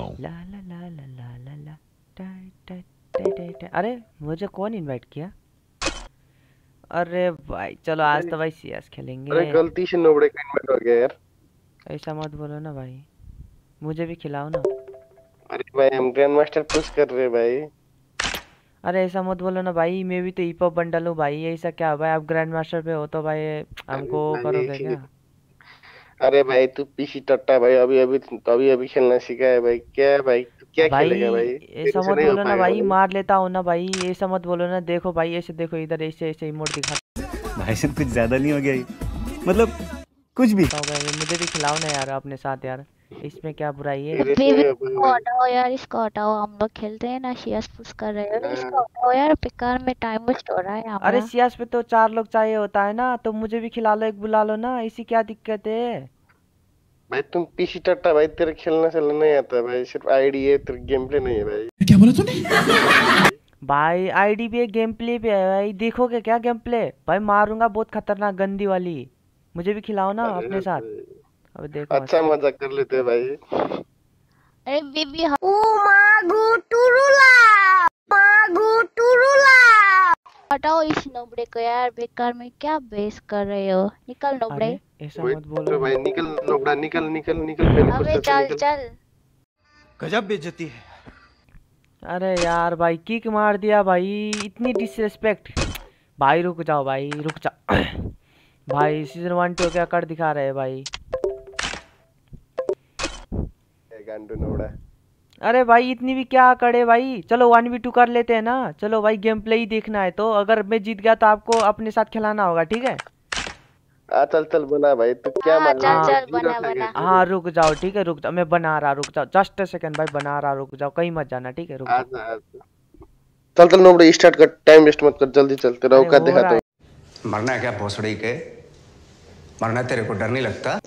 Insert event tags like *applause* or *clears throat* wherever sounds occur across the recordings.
हूँ ला ला ला ला ला ला ला टाइ टाइ टाइ टाइ टाइ अरे मुझे कौन इनवाइट किया? अरे भाई चलो आज तो भाई सीएस अरे गलती से नोबड़े का इन्वाइट हो गया यार। ऐसा मत बोलो ना भाई। मुझे भी खिलाओ ना। अरे भाई हम ग्रैंड मास्टर पुश कर रहे भाई। अरे ऐसा मत बोलो ना भाई मैं भी तो ईपॉप बंडल हूँ भाई ऐसा क्या भाई आप ग्रैंड मास्टर पे हो तो भाई हमको करोगे क्या? अरे भाई तू पीसी टट्टा भाई अभी अभी तो अभी अभी खेलना सीखा है भाई। क्या है भाई? तू क्या भाई खेलेगा भाई? ऐसा मत बोलो ना भाई मार लेता हूँ ना भाई ऐसा मत बोलो ना। देखो भाई ऐसे देखो इधर ऐसे ऐसे इमोट दिखा। भाई सब कुछ ज़्यादा नहीं हो गया मतलब कुछ भी। मुझे भी खिलाओ ना यार अपने साथ यार। इसमें क्या बुराई है? इसको हटाओ यार इसको हटाओ हम लोग खेलते हैं ना सीएस पुश कर रहे हो। इसको हटाओ यार बेकार में टाइम वेस्ट हो रहा है अरे हमारा सियास पे तो चार लोग चाहिए होता है ना तो मुझे भी खिला लो एक बुला लो ना। इसी क्या दिक्कत है? भाई तुम पीसी टट्टा भाई तेरे खेलना चलना नहीं आता भाई। सिर्फ़ आईडी है तेरे गेम प्ले नहीं है भाई। क्या बोला तूने? भाई आईडी भी गेम प्ले पे है भाई। देखोगे क्या गेम प्ले भाई मारूँगा बहुत खतरनाक गंदी वाली। मुझे भी खिलाओ ना अपने साथ। अब देखो अच्छा मज़ा कर लेते हैं भाई। अरे बेबी हटाओ इस नोबड़े को यार बेकार में क्या बेस कर रहे हो? निकल नोबड़े। ऐसा मत तो बोलो भाई निकल लोगड़ा निकल निकल निकल मेरे अबे चल चल। गजब बेइज्जती है। अरे यार भाई किक मार दिया भाई इतनी डिसरेस्पेक्ट भाई रुक जाओ भाई रुक जाओ *clears throat* भाई सीज़न वन टू क्या कर दिखा रहे हैं भाई? गांडू नोड़ा अरे भाई इतनी भी क्या करे भाई? चलो वन वी टू कर लेते हैं ना। चलो भाई गेम प्ले ही देखना है तो। अगर मैं जीत गया तो आपको अपने साथ खिलाना होगा ठीक है? आ चल चल बना भाई। तू क्या हाँ, रहा है? चल, बना, से बना। गए, हाँ रुक जाओ ठीक है रुक जाओ। मैं बना रहा रुक जाओ। जस्ट सेकंड भाई बना रहा रुक जाओ। कहीं मत जाना ठीक है रुक जाओ। चल चल नोबड़े स्टार्ट कर। टाइम वेस्ट मत कर जल्दी चल। तेरा अरे औकात हो दिखा रहा दो मरना है क्या भोसड़ी के? मरना तेरे को डर नहीं लगता?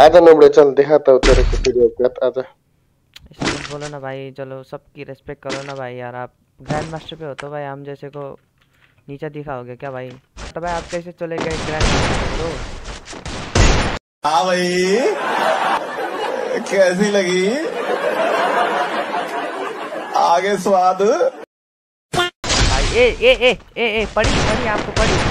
आजा नोबड़े चल दिखाता हूँ तेरे को तेरी औकात आजा ऐसा मत बोलो ना भाई चलो सबकी रेस्पेक्ट करो ना भाई यार आप ग्रैंड मास्टर पे हो तो भाई हम जैसे को नीचा दिखाओगे क्या भाई? तो भाई आप कैसे चले गए ग्रैंड मास्टर तो हाँ भाई। कैसी लगी? आगे स्वाद। भाई ए ए ए ए ए पढ़ी पढ़ी आपको पढ़ी।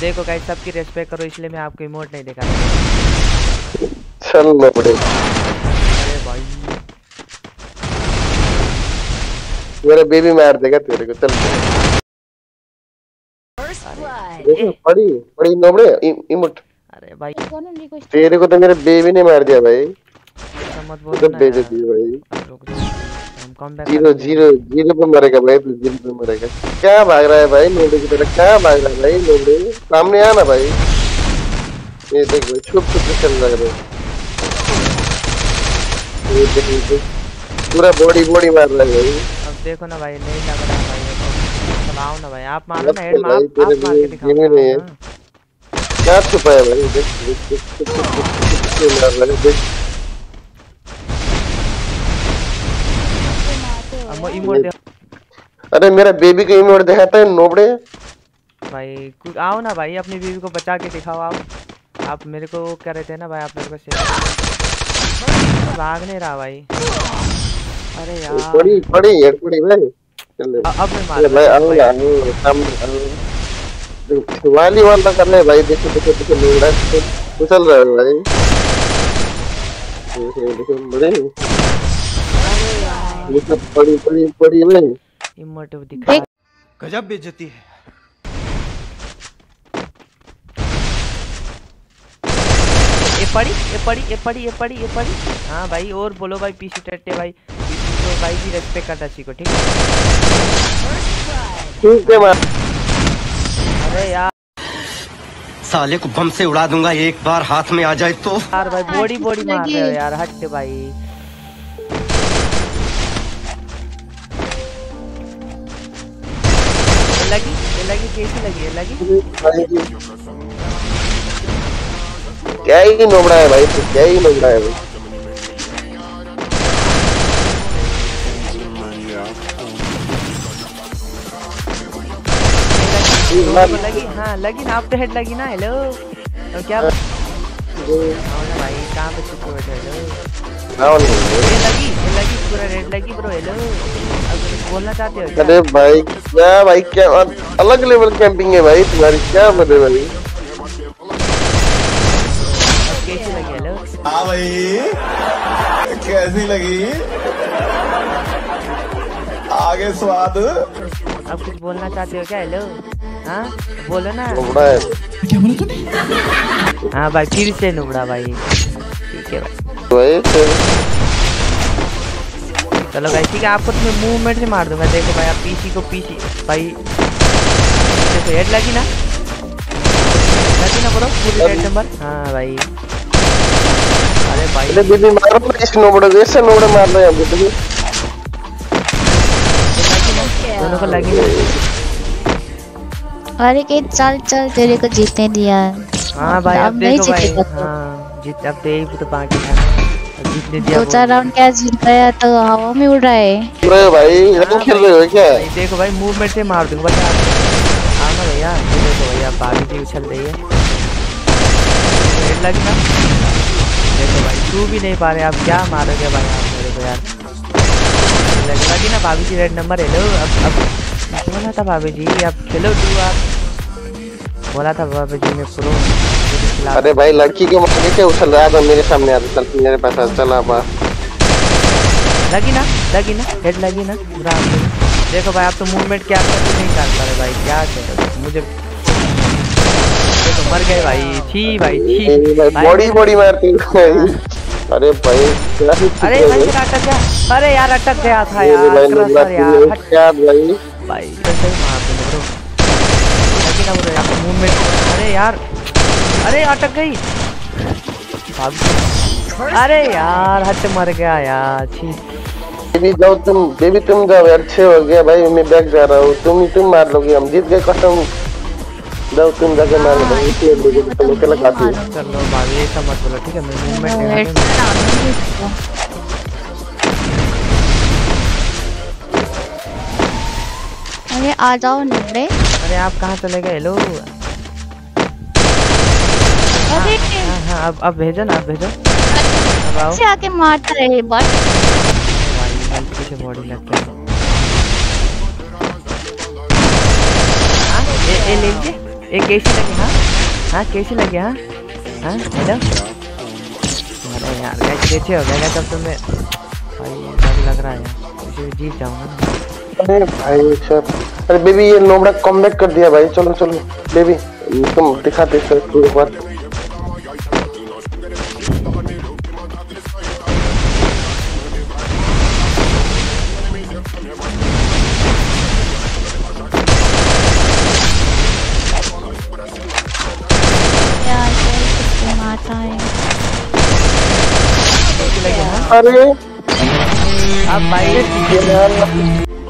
देखो गाइस सबकी रेस्पेक्ट करो इसलिए मैं आपको इमोट नहीं दिखा रहा चल नोबड़े अरे भाई। मेरा बेबी मार देगा तेरे को चल। पड़ी पड़ी नोबड़े इमोट अरे भाई। तेरे को तो मेरे बेबी ने मार दिया भाई। मत बोलो तो ना बेइज्जती भाई। रुक हम come back zero zero zero पे मरेगा भाई तू ज़ीरो पे मरेगा क्या भाग रहा है भाई नोबड़े की तरह क्या भाग रहा है भाई नोबड़े सामने आना भाई ये देख भाई छुप छुप के चल रहा है ये देख ये पूरा बॉडी बॉडी मार रहा है भाई अब देखो ना भाई नहीं लग रहा भाई तो चलाओ ना भाई आप मारो ना हेड मार आप मार के दिखाओ ही नहीं है। क्या छुपा है भाई देख देख देख छुप के मार रहा है देख अब इमोट अरे मेरा बेबी का इमोट दिखाता है नोबड़े। भाई कुछ आओ ना भाई अपनी बीवी को बचा के दिखाओ आप। आप मेरे को कह रहे थे ना भाई आप मेरे को भाग नहीं रहा भाई। अरे यार। पड़ी पड़ी यार पड़ी भाई। अब मैं मार भाई आओ सामने वाली वाला कर रहे भाई देखो देखो देखो नोबड़ा। उछल रहा है भाई। देखो देखो बड़े ये सब पड़ी पड़ी पड़ी भाई इमोट दिखा गजब बेइज्जती है। ये पड़ी ये पड़ी ये पड़ी ये पड़ी ये पड़ी। हाँ भाई और बोलो भाई पीसी टट्टे भाई। पीसी तो भाई भी रेस्पेक्ट करता सीखो ठीक है? ठीक है अरे यार। साले को बम से उड़ा दूँगा एक बार हाथ में आ जाए तो। यार भाई बॉडी बॉडी मार रहे हो यार हट भाई। लगी ये लगी कैसी लगी ये लगी? क्या ही नोबड़ा है भाई तू क्या ही नोबड़ा है भाई। लगी, हाँ लगी ना आप तो हेड लगी ना हेलो तो क्या? आओ ना भाई कहाँ पे चुप बैठे हेलो आओ नहीं ये लगी ये लगी पूरा रेड लगी ब्रो हेलो अब बोलना चाहते हो अरे भाई क्या भाई क्या अलग लेवल कैंपिंग है भाई तुम्हारी क्या बोले भाई? अब कैसी लगी हेलो हाँ भाई। कैसी लगी? आगे स्वाद। अब कुछ बोलना चाहते हो क्या? हेलो हाँ? बोलो ना। नुबड़ा है हाँ भाई फिर से नुबड़ा भाई। ठीक है। भाई चलो भाई ठीक है आपको तो मैं मूवमेंट से मार दूँगा। देखो भाई आप पीसी को पीसी भाई देखो हेड लगी ना? लगी ना ब्रो पूरी हेड नंबर हाँ भाई। अरे भाई। अरे दीदी मारो ना इस नुबड़े को ऐसे नुबड़े मार रहे हैं अभी तो दोनों को लगी ना? अरे के चल चल तेरे को जीतने दिया हाँ। भाई अब नहीं जीतेगा तो। हाँ जीत अब तो यही तो बाकी था जीतने दिया दो चार राउंड क्या जीत गया तो हवा में उड़ रहा है। अरे भाई रंग खेल रहे हो क्या? भाई देखो भाई मूवमेंट से मार दूँगा आप आओ ना भैया देखो भैया भाभी जी उछल रही है। रेड लगी ना। देखो भाई तू भी नहीं पा रहे आप क्या मारोगे भाई आप मेरे को यार? लगी लगी ना भाभी जी रेड नंबर हेलो अब अब बोला था भाभी जी अब खेलो तू आप। बोला था भाभी जी ने प्रो। अरे भाई लड़की के मार के उछल रहा है तो मेरे सामने आ चल मेरे पास आ, चला बा। लगी ना लगी ना हेड लगी ना पूरा देखो भाई आप तो मूवमेंट क्या करते नहीं कर पा रहे भाई क्या करो? मुझे मर गए भाई छी भाई छी। भाई, बॉडी बॉडी मारती है अरे भाई अरे भाई? अटक गया अरे यार अटक गया था यार भाई भाई? भाई लगी ना ब्रो यार? मूवमेंट अरे यार। अरे अटक गई। अरे यार हट मर गया यार छी। बेबी जाओ तुम बेबी तुम जाओ यार अच्छे हो गया भाई मैं बैग जा रहा हूँ। तुम ही तुम मार लोगे हम जीत गए कसम जाओ तुम जाके मार लो भाई इसलिए लोगे तो तुम अकेला काफ़ी है चलो भाभी ऐसा मत बोलो ठीक है? मैं मूवमेंट अरे आ जाओ निबड़े अरे आप कहाँ चले गए? हेलो। हाँ हाँ अब अब भेजो ना अब भेजो। अब आओ। से आके मारता रहे बट पीछे बॉडी लगता है हाँ ए ए ले लीजिए। ए कैसी लगी हाँ? हाँ कैसी लगी हाँ? हाँ हेलो। अरे यार कैसे हो गया? तब तो मैं भाई लग रहा है। जीत जाऊँगा। अरे भाई सब अरे बेबी ये नोबड़ा कमबैक कर दिया भाई। चलो चलो। बेबी तुम दिखाते सर तू एक बार अरे। अब भाई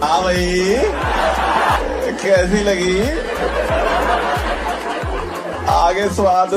हाँ भाई। कैसी लगी? आगे स्वाद।